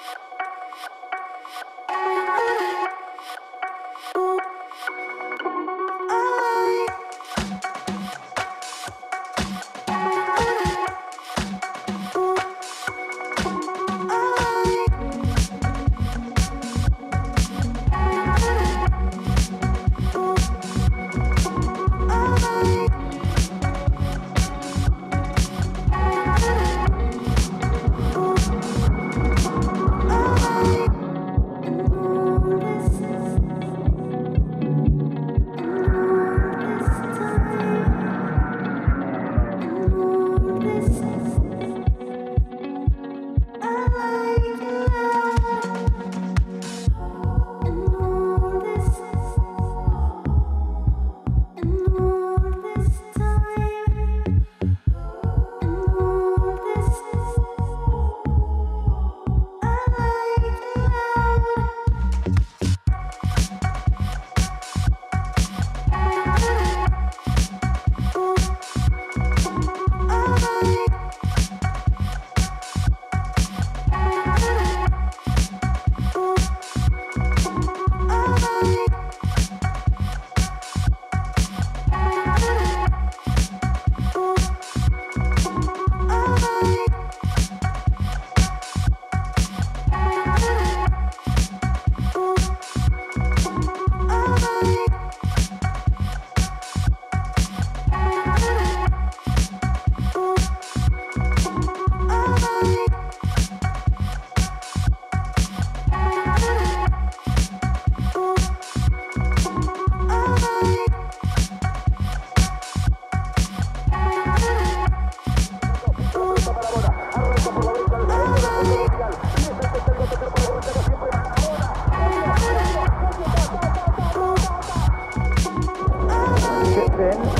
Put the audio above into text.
Thank you. spin.